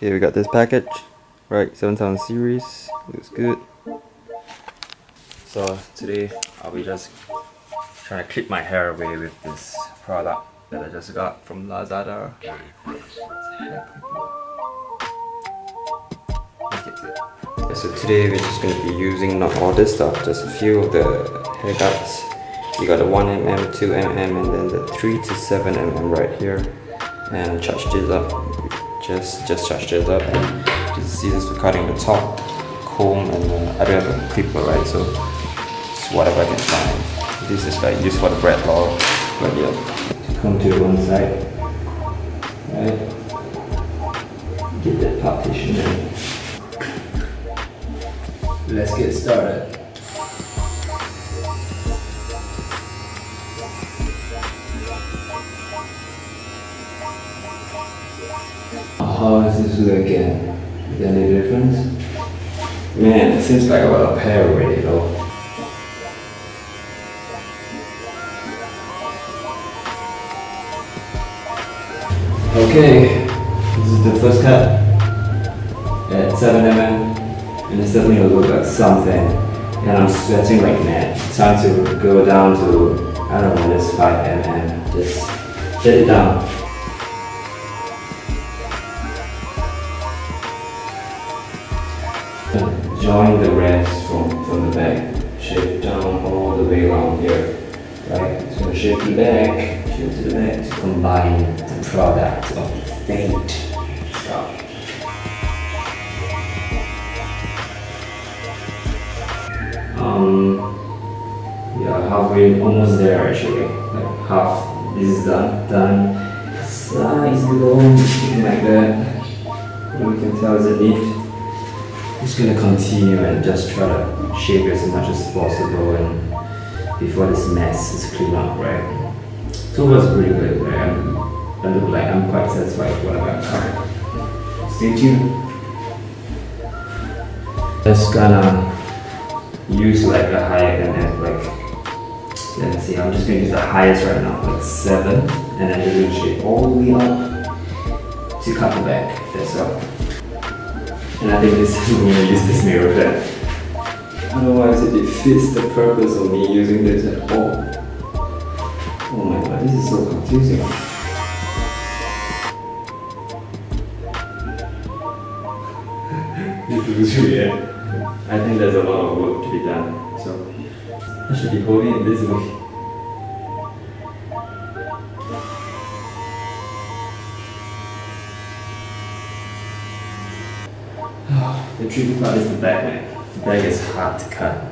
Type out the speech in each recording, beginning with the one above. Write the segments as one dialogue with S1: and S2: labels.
S1: Okay, we got this package. Right, 7000 series. Looks good. So today I'll be just trying to clip my hair away with this product that I just got from Lazada. So today we're just going to be using not all this stuff, just a few of the hair guides. You got the 1mm, 2mm and then the 3 to 7mm right here. And charge this up. Just just charge this up and just scissors for cutting the top, comb and uh, I don't have a clipper right so just whatever I can find. This is like used for the bread law. But yeah. Come to one side. Right. Get that partition in. Let's get started. How does this look again? Is there any difference? Man, it seems like a lot of hair already though. Okay, this is the first cut at 7mm and it's definitely gonna look like something and I'm sweating like mad. Time to go down to, I don't know, this 5mm, just get it down. Join the rest from, from the back, shape down all the way around here, right? So shape the back, shape to the back to combine the product of fate. Stop. Um, yeah, halfway, almost there actually. Like half, this is done, done. Size below, like that. You can tell it's a neat. Just gonna continue and just try to shape it as much as possible and before this mess is cleaned up, right? So it was pretty good, right? I'm, I look like I'm quite satisfied with what I got covered. Stay tuned. Just gonna use like a higher than that, like let's see, I'm just gonna use the highest right now, like seven, and then you're gonna shape all the way up to cut the back. That's all. And I think this I'm gonna use this mirror then. Otherwise it defeats the purpose of me using this at all. Oh my god, this is so confusing. this looks weird. I think there's a lot of work to be done. So I should be holding it this way. Tricky part is the back. The back is hard to cut.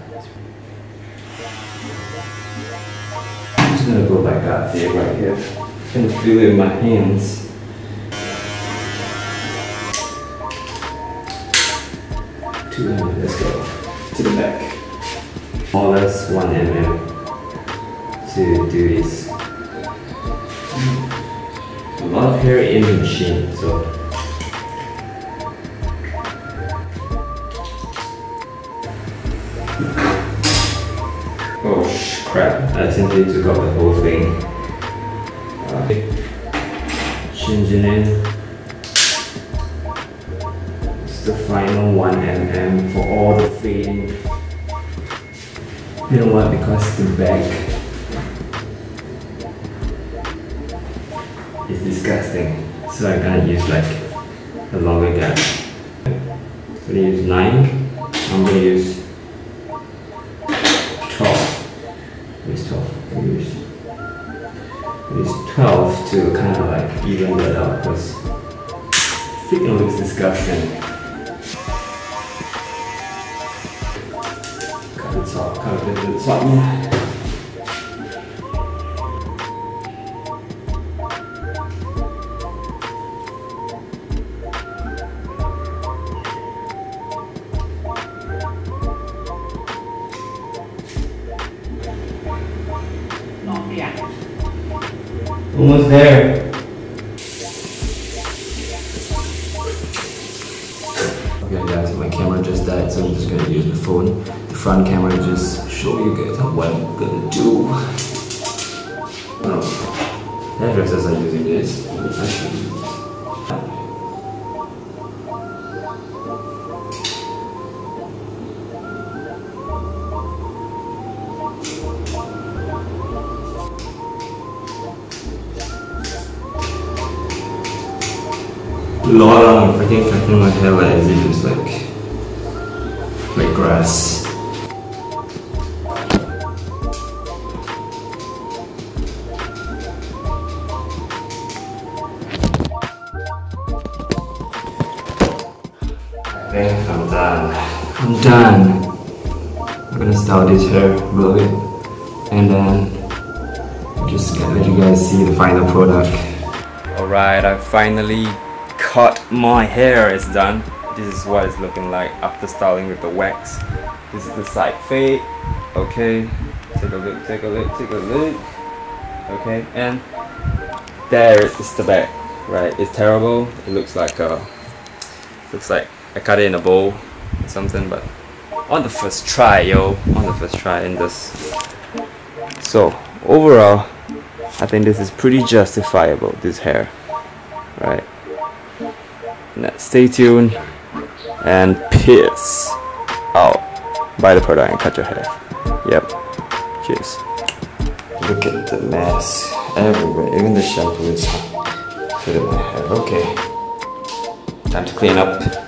S1: I'm just gonna go like that there right here. Just gonna feel it in my hands. Two mm, let's go. To the back. Or less one mm to do this. A lot of hair in the machine, so crap, I accidentally took out the whole thing. Uh, changing it. It's the final 1mm for all the fading. You know what, because the back is disgusting. So I'm gonna use like a longer gap. I'm gonna use 9. I'm gonna use 12. Use 12. Use, use 12 to kind of like even that out because freaking looks disgusting. Cut the top, cut a bit Almost there. Okay guys, my camera just died, so I'm just gonna use the phone, the front camera just show you guys what I'm gonna do. Oh, hairdressers are using this. Lot on freaking cutting my hair like as if it's like like grass. I think I'm done. I'm done. I'm gonna style this hair a little bit and then just let you guys see the final product. Alright, I finally cut my hair. is done. This is what it's looking like after styling with the wax. This is the side fade. Okay, take a look, take a look, take a look. Okay, and there is the back. Right, it's terrible. It looks like a, looks like I cut it in a bowl or something, but on the first try, yo, on the first try in this. So overall, I think this is pretty justifiable. This hair, right? Stay tuned and peace out. Buy the product and cut your hair. Yep. Cheers. Look at the mess everywhere. Even the shampoo is fitting my hair. Okay. Time to clean up.